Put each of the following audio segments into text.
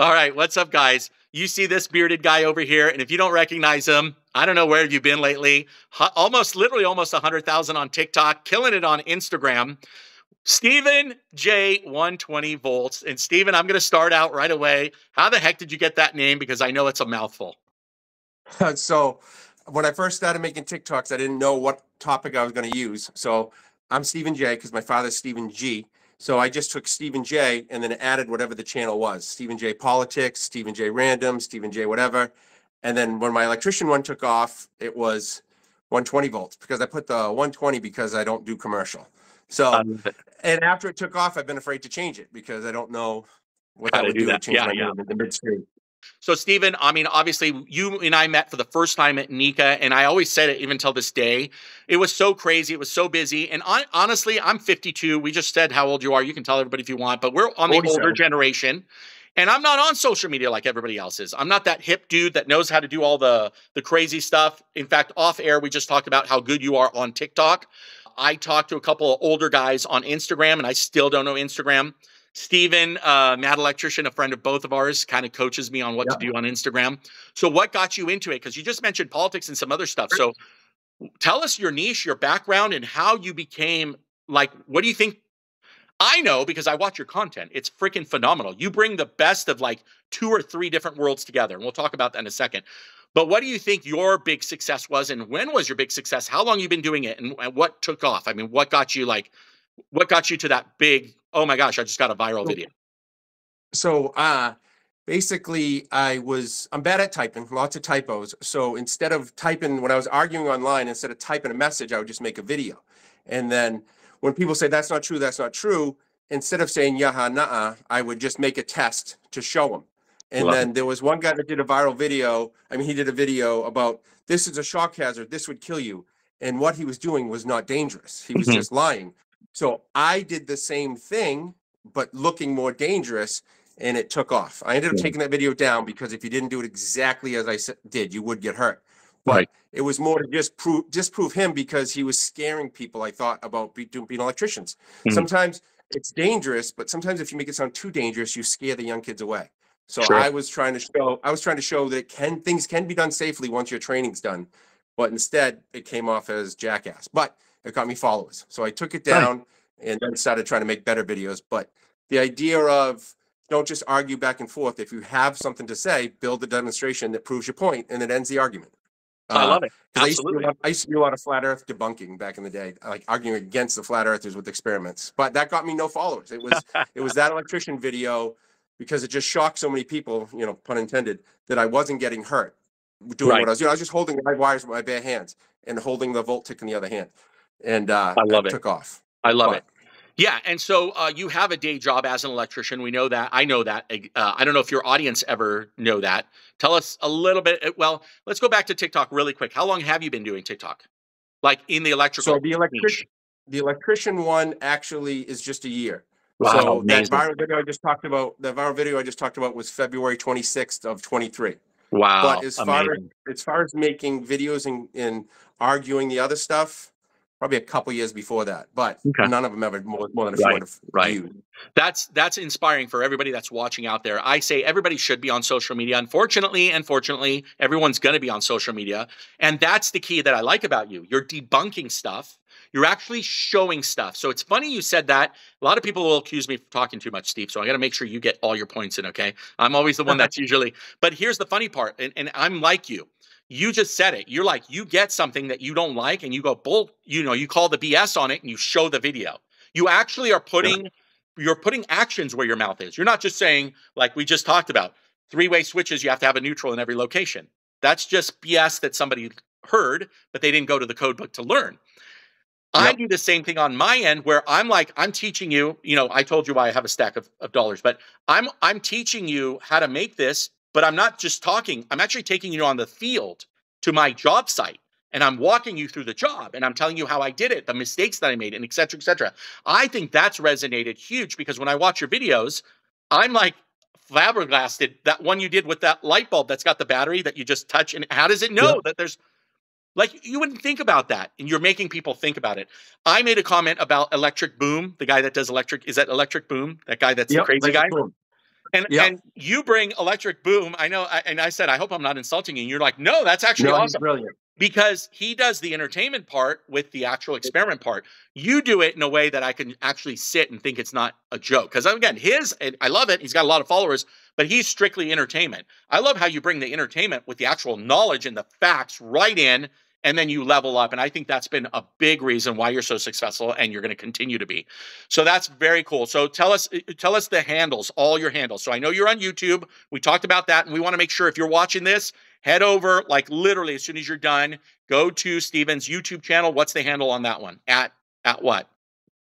All right, what's up, guys? You see this bearded guy over here, and if you don't recognize him, I don't know where you've been lately. Almost, literally, almost 100,000 on TikTok, killing it on Instagram. Steven J 120 volts. And Steven, I'm going to start out right away. How the heck did you get that name? Because I know it's a mouthful. so, when I first started making TikToks, I didn't know what topic I was going to use. So, I'm Steven J because my father's Stephen G. So I just took Steven J and then added whatever the channel was Steven J Politics, Steven J Random, Steven J whatever. And then when my electrician one took off, it was 120 volts because I put the 120 because I don't do commercial. So, and after it took off, I've been afraid to change it because I don't know what that would do. That. Change yeah, my yeah. in the midstream. So, Steven, I mean, obviously, you and I met for the first time at NECA, and I always said it even till this day. It was so crazy. It was so busy. And on, honestly, I'm 52. We just said how old you are. You can tell everybody if you want, but we're on the older generation. And I'm not on social media like everybody else is. I'm not that hip dude that knows how to do all the the crazy stuff. In fact, off air, we just talked about how good you are on TikTok. I talked to a couple of older guys on Instagram, and I still don't know Instagram. Steven, uh, Mad Electrician, a friend of both of ours, kind of coaches me on what yep. to do on Instagram. So, what got you into it? Because you just mentioned politics and some other stuff. So, tell us your niche, your background, and how you became like, what do you think? I know because I watch your content. It's freaking phenomenal. You bring the best of like two or three different worlds together. And we'll talk about that in a second. But what do you think your big success was? And when was your big success? How long you been doing it? And, and what took off? I mean, what got you like, what got you to that big oh my gosh, I just got a viral video? So, uh, basically, I was, I'm bad at typing, lots of typos. So instead of typing, when I was arguing online, instead of typing a message, I would just make a video. And then when people say that's not true, that's not true, instead of saying yaha nah, I would just make a test to show them. And Love then it. there was one guy that did a viral video. I mean, he did a video about this is a shock hazard, this would kill you. And what he was doing was not dangerous. He was mm-hmm. just lying. So I did the same thing, but looking more dangerous, and it took off. I ended up taking that video down because if you didn't do it exactly as I did, you would get hurt. But right. it was more to just prove disprove him because he was scaring people. I thought about be, doing, being electricians. Mm-hmm. Sometimes it's dangerous, but sometimes if you make it sound too dangerous, you scare the young kids away. So sure. I was trying to show I was trying to show that can things can be done safely once your training's done. But instead, it came off as jackass. But it got me followers. So I took it down right. and then started trying to make better videos. But the idea of don't just argue back and forth. If you have something to say, build a demonstration that proves your point and it ends the argument. I love it. Uh, Absolutely. I used, I used, to do a lot of flat Earth debunking back in the day, like arguing against the flat Earthers with experiments. But that got me no followers. It was it was that electrician video because it just shocked so many people, you know, pun intended, that I wasn't getting hurt doing right. what I was doing. I was just holding live wires with my bare hands and holding the volt tick in the other hand and uh, I love it. Took off. I love it. Yeah, and so uh, you have a day job as an electrician. We know that. I know that. Uh, I don't know if your audience ever know that. Tell us a little bit. Uh, well, let's go back to TikTok really quick. How long have you been doing TikTok? Like in the electrical. So the electrician, the electrician one actually is just a year. Wow, so amazing. that viral video I just talked about, the viral video I just talked about was February 26th of 23. Wow. But as far as, as far as making videos and, and arguing the other stuff, probably a couple years before that, but okay. none of them ever more, more than a few right, right. That's that's inspiring for everybody that's watching out there. I say everybody should be on social media. Unfortunately, unfortunately, everyone's going to be on social media, and that's the key that I like about you. You're debunking stuff. You're actually showing stuff. So it's funny you said that. A lot of people will accuse me of talking too much, Steve. So I got to make sure you get all your points in. Okay, I'm always the one that's usually. But here's the funny part, and, and I'm like you you just said it. You're like, you get something that you don't like and you go, bull, you know, you call the BS on it and you show the video. You actually are putting, you're putting actions where your mouth is. You're not just saying, like we just talked about, three way switches, you have to have a neutral in every location. That's just BS that somebody heard, but they didn't go to the code book to learn. Yep. I do the same thing on my end where I'm like, I'm teaching you, you know, I told you why I have a stack of, of dollars, but I'm I'm teaching you how to make this but I'm not just talking, I'm actually taking you on the field to my job site and I'm walking you through the job and I'm telling you how I did it, the mistakes that I made, and et cetera, et cetera. I think that's resonated huge because when I watch your videos, I'm like flabbergasted that one you did with that light bulb that's got the battery that you just touch. And how does it know yeah. that there's like you wouldn't think about that and you're making people think about it i made a comment about ElectroBOOM the guy that does electric is that ElectroBOOM that guy that's yep, the crazy guy boom. And Yeah. and you bring ElectroBOOM. I know, I, and I said I hope I'm not insulting you. And you're like, no, that's actually No, awesome brilliant. because he does the entertainment part with the actual experiment part. You do it in a way that I can actually sit and think it's not a joke. Because again, his and I love it. He's got a lot of followers, but he's strictly entertainment. I love how you bring the entertainment with the actual knowledge and the facts right in, and then you level up. And I think that's been a big reason why you're so successful, and you're going to continue to be. So that's very cool. So tell us, tell us the handles, all your handles. So I know you're on YouTube. We talked about that, and we want to make sure if you're watching this head over like literally as soon as you're done go to steven's youtube channel what's the handle on that one at at what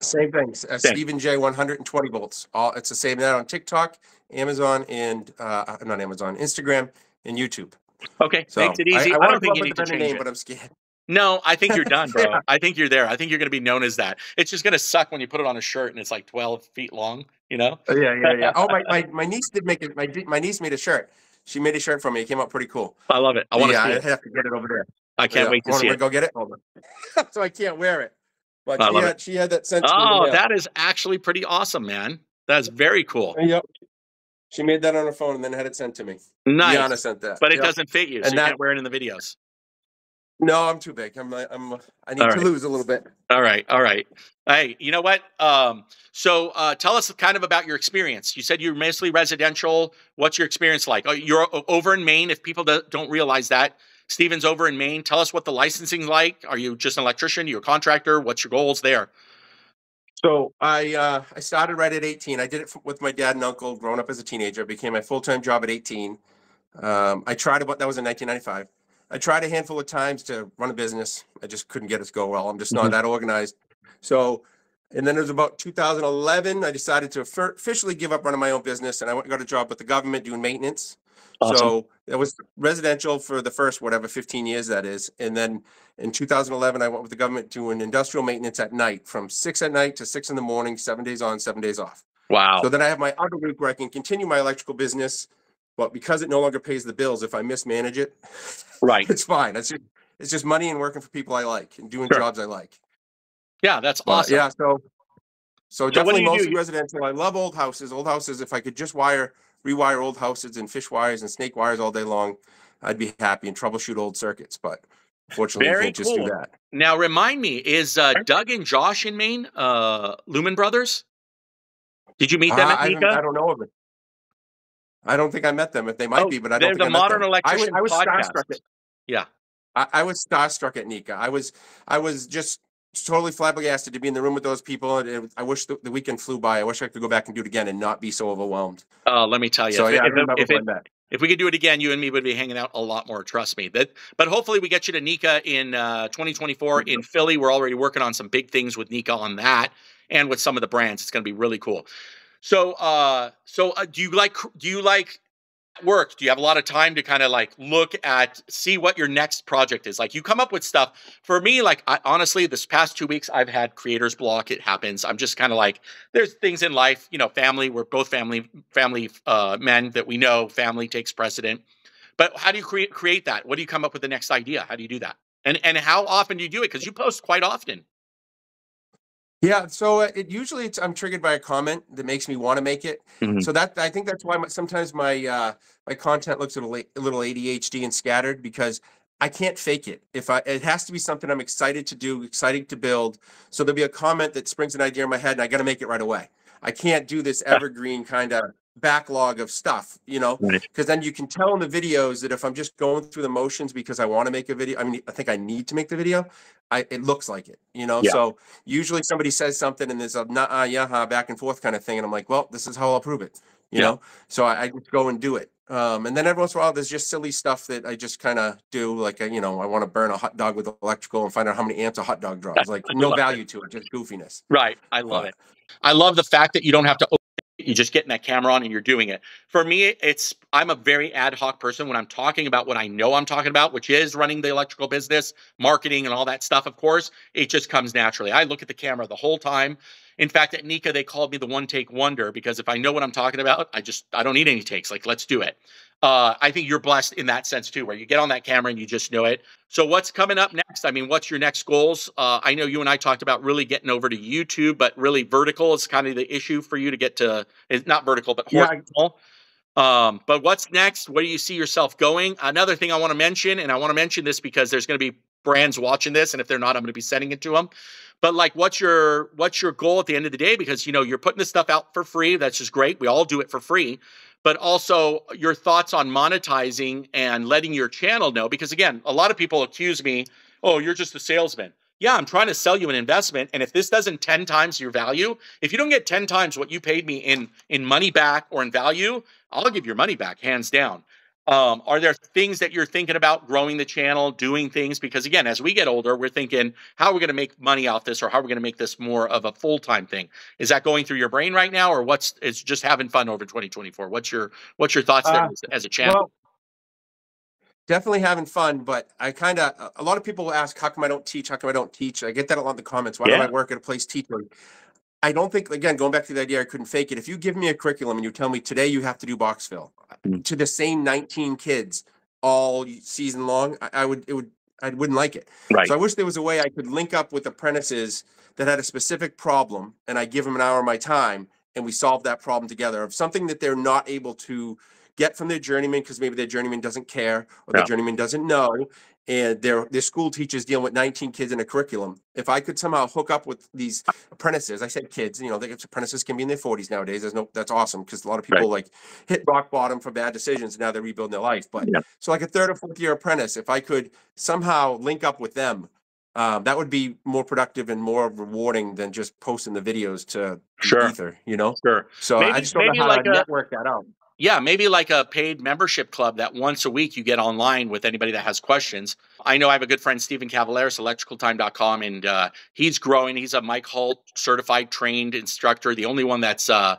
Same things. Uh, Same. Steven J. 120 volts. All it's the same that on TikTok, Amazon, and uh, not Amazon, Instagram, and YouTube. Okay So makes it easy i, wanna don't think you need to change name, it but I'm scared. no i think you're done bro Yeah. i think you're there i think you're going to be known as that it's just going to suck when you put it on a shirt and it's like 12 feet long you know Oh, yeah, yeah, yeah. Oh, my, my, my niece did make it. My my niece made a shirt. She made a shirt for me. It came out pretty cool. i love it i want to yeah, uh, see I it have to get it over there. i can't Yeah, wait to wanna see it Go get it. Hold on. so I can't wear it. But I she love had, she had that sense. to me. in the oh that is actually pretty awesome man that's very cool Yep. She made that on her phone and then had it sent to me. nice Yana sent that. but it Yep. doesn't fit you so And you that- can't wear it in the videos No, I'm too big. I'm. I'm. I need All to lose a little bit. All right, all right. Hey, you know what? Um, so uh, tell us kind of about your experience. You said you're mostly residential. What's your experience like? Oh, you're over in Maine. If people do- don't realize that, Steven's over in Maine. Tell us what the licensing's like. Are you just an electrician? You're a contractor? What's your goals there? So I uh, I started right at 18. I did it with my dad and uncle growing up as a teenager. It became my full time job at 18. Um, I tried about that was in 1995. I tried a handful of times to run a business. I just couldn't get it to go well. I'm just not Mhm. that organized. So, and then it was about 2011. I decided to officially give up running my own business, and I went and got a job with the government doing maintenance. Awesome. So it was residential for the first whatever 15 years that is, and then in 2011 I went with the government doing industrial maintenance at night from six at night to six in the morning, seven days on, seven days off. Wow. So then I have my other group where I can continue my electrical business, but because it no longer pays the bills, if I mismanage it, right. it's fine. It's just it's just money and working for people I like and doing Sure. jobs I like. Yeah, that's But, awesome. Yeah, so so what definitely you do? mostly You- residential. I love old houses. Old houses. If I could just wire, rewire old houses and fish wires and snake wires all day long, I'd be happy and troubleshoot old circuits. But fortunately, Very you can't just do that. Now remind me, is uh, Doug and Josh in Maine? Uh, Lumen Brothers? Did you meet them Uh, at I, NECA? haven't- I don't know of it. I don't think I met them. If they might Oh, be, but I they're don't the think I met Modern them. I was, Electrician I was podcast. starstruck. At, Yeah. I, I was starstruck at NECA. I was I was just totally flabbergasted to be in the room with those people. And it, I wish the, the weekend flew by. I wish I could go back and do it again and not be so overwhelmed. Uh, let me tell you, so if, yeah, if, if, it, if we could do it again, you and me would be hanging out a lot more. Trust me. That, but hopefully we get you to NECA in uh, 2024 in Philly. We're already working on some big things with NECA on that, and with some of the brands. It's going to be really cool. So, uh, so uh, do you like do you like work? Do you have a lot of time to kind of like look at see what your next project is? Like you come up with stuff. For me, like I, honestly, this past two weeks I've had creators block. It happens. I'm just kind of like there's things in life, you know, family. We're both family family uh, men that we know. Family takes precedent. But how do you create create that? What do you come up with the next idea? How do you do that? And and how often do you do it? Because you post quite often. Yeah, so uh, it usually it's, I'm triggered by a comment that makes me want to make it. Mhm. So that I think that's why my, sometimes my uh, my content looks a little, a little ADHD and scattered because I can't fake it. If I it has to be something I'm excited to do, excited to build. So there'll be a comment that springs an idea in my head, and I got to make it right away. I can't do this evergreen kind of backlog of stuff, you know, Right. because then you can tell in the videos that if I'm just going through the motions because I want to make a video, I mean, I think I need to make the video. I it looks like it, you know. Yeah. So usually somebody says something and there's a nah, yeah, huh, back and forth kind of thing, and I'm like, well, this is how I'll prove it, you Yeah. know. So I, I just go and do it. Um, and then every once in a while, there's just silly stuff that I just kind of do, like uh, you know, I want to burn a hot dog with electrical and find out how many amps a hot dog draws. Like no love it. value to it, just goofiness. Right. I love it. I love the fact that you don't have to. Open it, You just getting that camera on and you're doing it. For me, it's I'm a very ad hoc person when I'm talking about what I know I'm talking about, which is running the electrical business, marketing, and all that stuff. Of course, it just comes naturally. I look at the camera the whole time. In fact, at NECA, they called me the one take wonder because if I know what I'm talking about, I just I don't need any takes. Like, let's do it. Uh, I think you're blessed in that sense too, where you get on that camera and you just know it. So, what's coming up next? I mean, what's your next goals? Uh, I know you and I talked about really getting over to YouTube, but really vertical is kind of the issue for you to get to. It's not vertical, but Yeah, horizontal. Um, but what's next? Where do you see yourself going? Another thing I want to mention, and I want to mention this because there's going to be brands watching this, and if they're not, I'm going to be sending it to them. But like, what's your what's your goal at the end of the day? Because you know you're putting this stuff out for free. That's just great. We all do it for free. But also uh, your thoughts on monetizing and letting your channel know. Because again, a lot of people accuse me, oh, you're just a salesman. Yeah, I'm trying to sell you an investment, and if this doesn't 10 times your value, if you don't get 10 times what you paid me in in money back or in value, I'll give your money back hands down. Um, are there things that you're thinking about growing the channel, doing things? Because again, as we get older, we're thinking, how are we going to make money off this, or how are we going to make this more of a full time thing? Is that going through your brain right now, or what's it's just having fun over 2024? What's your what's your thoughts there Uh, as, as a channel? Well, definitely having fun, but I kind of a lot of people ask, how come I don't teach? How come I don't teach? I get that a lot in the comments. Why don't I work at a place teaching? I don't think again going back to the idea I couldn't fake it. If you give me a curriculum and you tell me today you have to do box fill Mm. to the same 19 kids all season long, I, I would it would I wouldn't like it. right. So I wish there was a way I could link up with apprentices that had a specific problem and I give them an hour of my time and we solve that problem together of something that they're not able to get from their journeyman because maybe their journeyman doesn't care or Yeah. their journeyman doesn't know and their their school teachers dealing with 19 kids in a curriculum. If I could somehow hook up with these apprentices, I said kids, you know, the apprentices can be in their 40s nowadays. There's no that's awesome because a lot of Right. people like hit rock bottom for bad decisions and now they're rebuilding their life. But Yeah. so like a third or fourth year apprentice, if I could somehow link up with them, um, that would be more productive and more rewarding than just posting the videos to Sure. ether, you know? Sure. So Maybe- I just don't know how like to a- network that out. Yeah, maybe like a paid membership club that once a week you get online with anybody that has questions. I know I have a good friend, Stephen Cavaleris, electricaltime.com, and uh, he's growing. He's a Mike Holt certified trained instructor, the only one that's uh,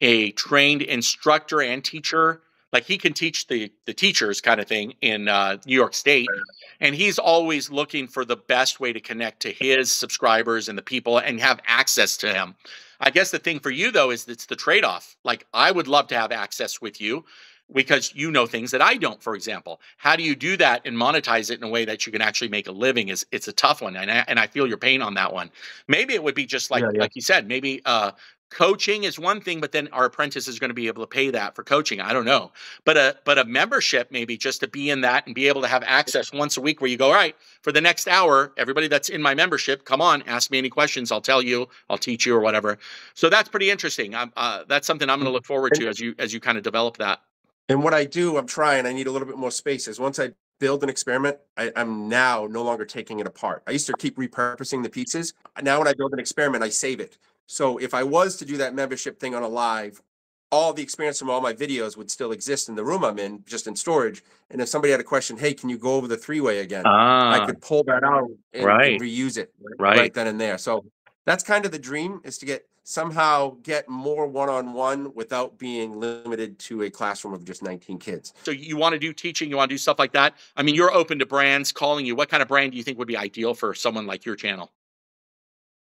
a trained instructor and teacher. Like he can teach the the teachers kind of thing in uh, New York State, and he's always looking for the best way to connect to his subscribers and the people and have access to him. I guess the thing for you though is it's the trade off. Like I would love to have access with you because you know things that I don't. For example, how do you do that and monetize it in a way that you can actually make a living? Is it's a tough one, and I, and I feel your pain on that one. Maybe it would be just like Yeah, yeah. like you said. Maybe uh, coaching is one thing, but then our apprentice is going to be able to pay that for coaching. I don't know, but a but a membership maybe just to be in that and be able to have access once a week where you go, all right, for the next hour, everybody that's in my membership, come on, ask me any questions. I'll tell you, I'll teach you or whatever. So that's pretty interesting. I'm, uh, that's something I'm going to look forward to as you as you kind of develop that. And what I do, I'm trying, I need a little bit more space. Is once I build an experiment, I, I'm now no longer taking it apart. I used to keep repurposing the pieces. Now, when I build an experiment, I save it. So if I was to do that membership thing on a live, all the experience from all my videos would still exist in the room I'm in, just in storage. And if somebody had a question, hey, can you go over the three way again? I Ah, could pull that out and, and reuse it Right. right then and there. So that's kind of the dream is to get somehow get more one-on-one without being limited to a classroom of just 19 kids. so you want to do teaching, you want to do stuff like that. I mean, you're open to brands calling you. What kind of brand do you think would be ideal for someone like your channel?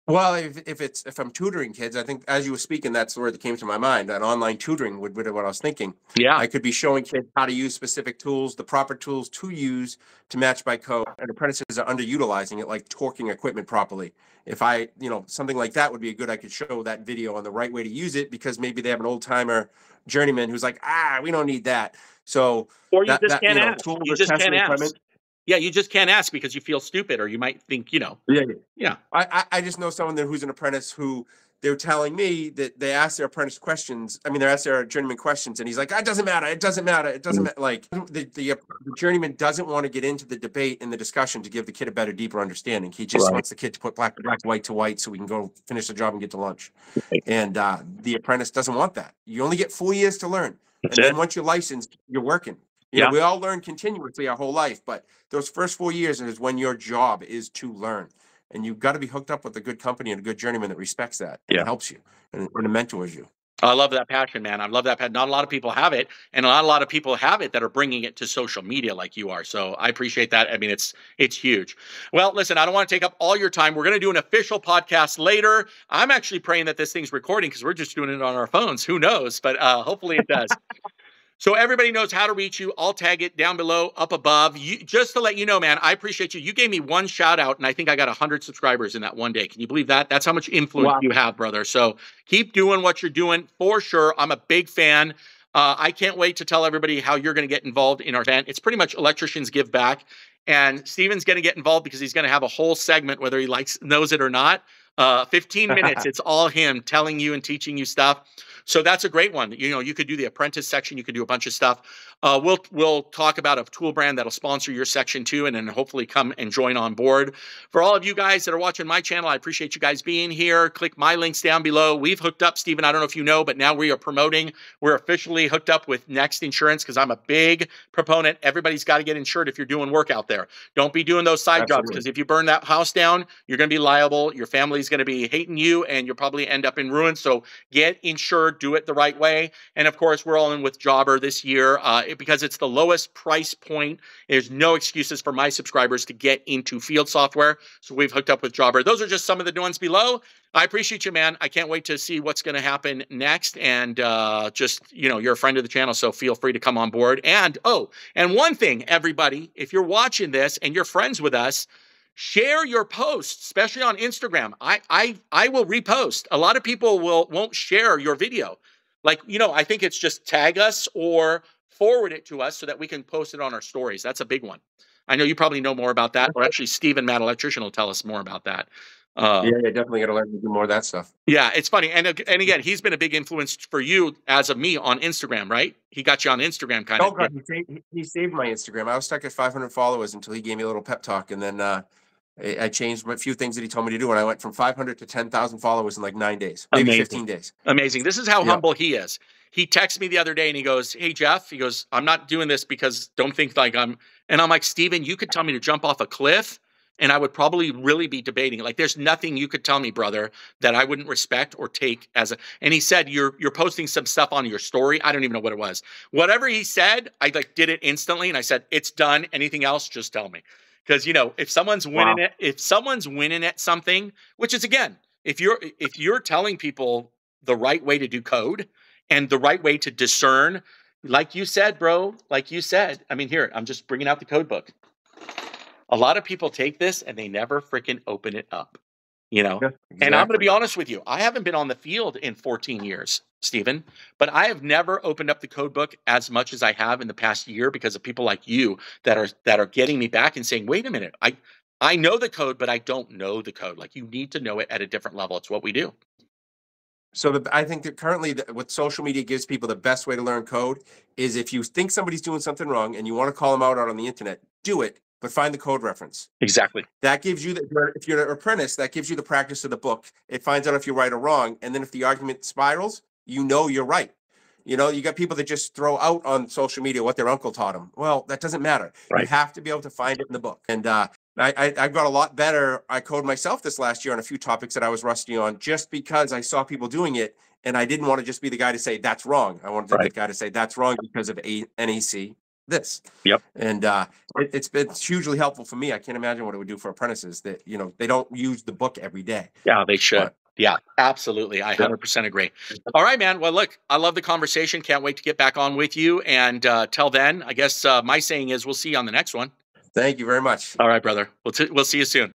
Well, if, if it's if I'm tutoring kids, I think as you were speaking, that's the word that came to my mind. That online tutoring would be what I was thinking. Yeah, I could be showing kids how to use specific tools, the proper tools to use to match by code. And apprentices are underutilizing it, like torquing equipment properly. If I, you know, something like that would be a good. I could show that video on the right way to use it because maybe they have an old timer journeyman who's like, ah, we don't need that. So or you that, just that can't you know, ask. You just can't ask. equipment. Yeah, you just can't ask because you feel stupid, or you might think, you know, Yeah, yeah. yeah, I, I just know someone there who's an apprentice who they're telling me that they ask their apprentice questions. I mean, they ask their journeyman questions, and he's like, "Ah, "It doesn't matter. It doesn't matter. It doesn't Mm. matter." Like the, the the journeyman doesn't want to get into the debate and the discussion to give the kid a better, deeper understanding. He just Right. wants the kid to put black to black, white to white, so we can go finish the job and get to lunch. And uh, the apprentice doesn't want that. You only get four years to learn, That's and it. then once you're licensed, you're working. You know, Yeah. we all learn continuously our whole life, but those first four years is when your job is to learn. And you've got to be hooked up with a good company and a good journeyman that respects that and Yeah. helps you and, and mentors you. I love that passion, man. I love that passion. Not a lot of people have it, and not a lot of people have it that are bringing it to social media like you are. So I appreciate that. I mean, it's it's huge. Well, listen, I don't want to take up all your time. We're going to do an official podcast later. I'm actually praying that this thing's recording because we're just doing it on our phones. Who knows? But uh, hopefully it does. So everybody knows how to reach you. I'll tag it down below, up above. You, just to let you know, man, I appreciate you. You gave me one shout out, and I think I got 100 subscribers in that one day. Can you believe that? That's how much influence Wow. you have, brother. So keep doing what you're doing for sure. I'm a big fan. Uh, I can't wait to tell everybody how you're going to get involved in our event. It's pretty much electricians give back, and Steven's going to get involved because he's going to have a whole segment, whether he likes knows it or not. Uh, 15 minutes. it's all him telling you and teaching you stuff. So that's a great one. You know, you could do the apprentice section. You could do a bunch of stuff. Uh, we'll we'll talk about a tool brand that'll sponsor your section too, and then hopefully come and join on board. For all of you guys that are watching my channel, I appreciate you guys being here. Click my links down below. We've hooked up, Steven. I don't know if you know, but now we are promoting. We're officially hooked up with Next Insurance because I'm a big proponent. Everybody's got to get insured if you're doing work out there. Don't be doing those side Absolutely. jobs because if you burn that house down, you're going to be liable. Your family's going to be hating you, and you'll probably end up in ruin. So get insured. Do it the right way. And of course, we're all in with Jobber this year uh, because it's the lowest price point. There's no excuses for my subscribers to get into field software. So we've hooked up with Jobber. Those are just some of the ones below. I appreciate you, man. I can't wait to see what's going to happen next. And uh, just, you know, you're a friend of the channel, so feel free to come on board. And, oh, and one thing, everybody, if you're watching this and you're friends with us, share your posts especially on instagram i i i will repost a lot of people will won't share your video like you know i think it's just tag us or forward it to us so that we can post it on our stories. That's a big one. I know you probably know more about that, or actually, Steven Mad Electrician will tell us more about that. Uh, yeah, yeah, definitely got to learn to do more of that stuff. Yeah, it's funny, and and again, he's been a big influence for you as of me on Instagram, right? He got you on Instagram, kind oh, of. God, he saved, he saved my Instagram. I was stuck at 500 followers until he gave me a little pep talk, and then uh, I changed a few things that he told me to do, and I went from 500 to 10,000 followers in like nine days, maybe Amazing. 15 days. Amazing. This is how yeah. humble he is he texts me the other day and he goes, Hey, Jeff, he goes, I'm not doing this because don't think like I'm, and I'm like, Steven, you could tell me to jump off a cliff and I would probably really be debating. Like, there's nothing you could tell me, brother, that I wouldn't respect or take as a. And he said, "You're you're posting some stuff on your story. I don't even know what it was. Whatever he said, I like did it instantly, and I said, "It's done. Anything else, just tell me." Because you know, if someone's winning wow. it, if someone's winning at something, which is again, if you're if you're telling people the right way to do code, and the right way to discern. Like you said, bro, like you said, I mean, here, I'm just bringing out the code book. A lot of people take this and they never freaking open it up, you know? Yeah, exactly. And I'm going to be honest with you. I haven't been on the field in 14 years, Steven, but I have never opened up the code book as much as I have in the past year because of people like you that are that are getting me back and saying, "Wait a minute. I I know the code, but I don't know the code. Like you need to know it at a different level. It's what we do. So the, I think that currently the, what social media gives people the best way to learn code is if you think somebody's doing something wrong and you want to call them out on the internet, do it, but find the code reference. Exactly. That gives you the, if you're an apprentice, that gives you the practice of the book. It finds out if you're right or wrong. And then if the argument spirals, you know you're right. You know, you got people that just throw out on social media what their uncle taught them. Well, that doesn't matter. Right. You have to be able to find it in the book. And uh, I, I, have got a lot better. I code myself this last year on a few topics that I was rusty on just because I saw people doing it. And I didn't want to just be the guy to say that's wrong. I wanted to be the guy to say that's wrong because of a NEC this. Yep. And uh, it, it's been hugely helpful for me. I can't imagine what it would do for apprentices that, you know, they don't use the book every day. Yeah, they should. But, yeah, absolutely. I 100% agree. All right, man. Well, look, I love the conversation. Can't wait to get back on with you. And uh, till then, I guess uh, my saying is we'll see you on the next one. Thank you very much. All right, brother. We'll, t- we'll see you soon.